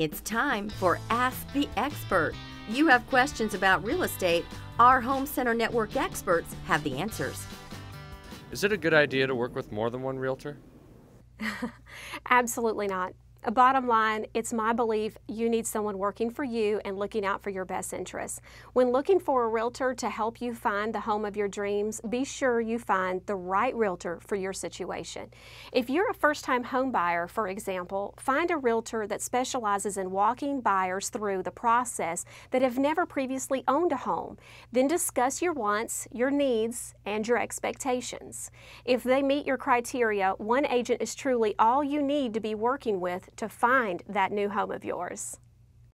It's time for Ask the Expert. You have questions about real estate, our Home Center Network experts have the answers. Is it a good idea to work with more than one realtor? Absolutely not. Bottom line, it's my belief you need someone working for you and looking out for your best interests. When looking for a realtor to help you find the home of your dreams, be sure you find the right realtor for your situation. If you're a first time home buyer, for example, find a realtor that specializes in walking buyers through the process that have never previously owned a home. Then discuss your wants, your needs, and your expectations. If they meet your criteria, one agent is truly all you need to be working with to find that new home of yours.